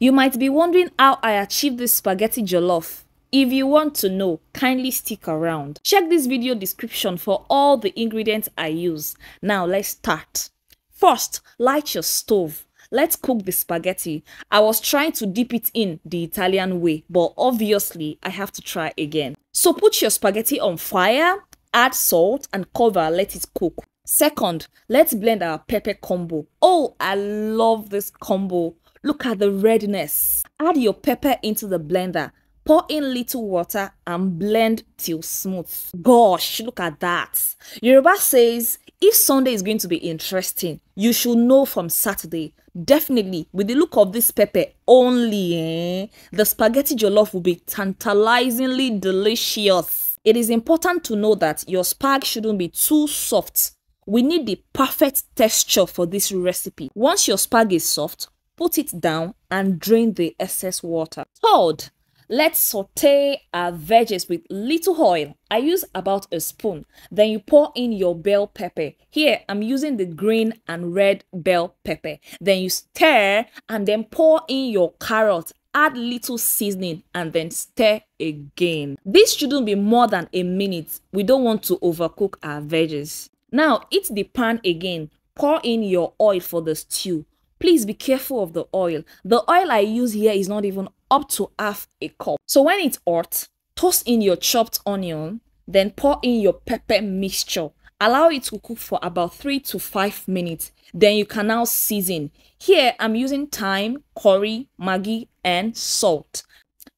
You might be wondering how I achieved this spaghetti jollof. If you want to know, kindly stick around. Check this video description for all the ingredients I use. Now let's start. First, light your stove. Let's cook the spaghetti. I was trying to dip it in the Italian way, but obviously I have to try again. So put your spaghetti on fire, add salt and cover, let it cook. Second, let's blend our pepper combo. Oh, I love this combo. Look at the redness. Add your pepper into the blender. Pour in little water and blend till smooth. Gosh, look at that. Yoruba says, if Sunday is going to be interesting, you should know from Saturday. Definitely, with the look of this pepper only, eh, the spaghetti jollof will be tantalizingly delicious. It is important to know that your spag shouldn't be too soft. We need the perfect texture for this recipe. Once your spag is soft, put it down and drain the excess water. Third, Let's saute our veggies with little oil. I use about a spoon. Then you pour in your bell pepper. Here, I'm using the green and red bell pepper. Then you stir and then pour in your carrot. Add little seasoning and then stir again. This shouldn't be more than a minute. We don't want to overcook our veggies. Now, heat the pan again. Pour in your oil for the stew. Please be careful of the oil. The oil I use here is not even up to half a cup. So when it's hot, toss in your chopped onion, then pour in your pepper mixture. Allow it to cook for about 3 to 5 minutes. Then you can now season. Here I'm using thyme, curry, maggi and salt.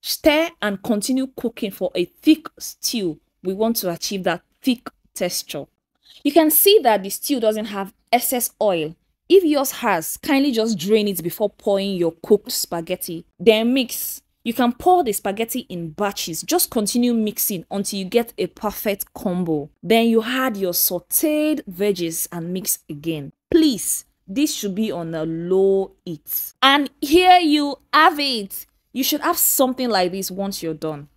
Stir and continue cooking for a thick stew. We want to achieve that thick texture. You can see that the stew doesn't have excess oil if yours has, kindly just drain it before pouring your cooked spaghetti. Then mix. You can pour the spaghetti in batches. Just continue mixing until you get a perfect combo. Then you add your sauteed veggies and mix again. Please, this should be on a low heat. And here you have it. You should have something like this once you're done.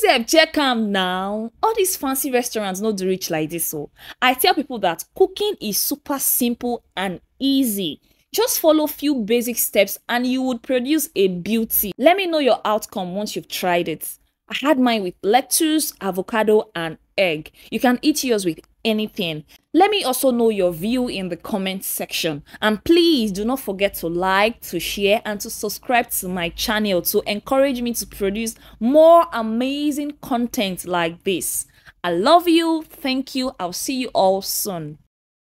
Say check am now. All these fancy restaurants no do rich like this so. I tell people that cooking is super simple and easy. Just follow few basic steps and you would produce a beauty. Let me know your outcome once you've tried it. I had mine with lettuce, avocado and egg. You can eat yours with anything. Let me also know your view in the comment section. And please do not forget to like, to share and to subscribe to my channel to encourage me to produce more amazing content like this. I love you. Thank you. I'll see you all soon.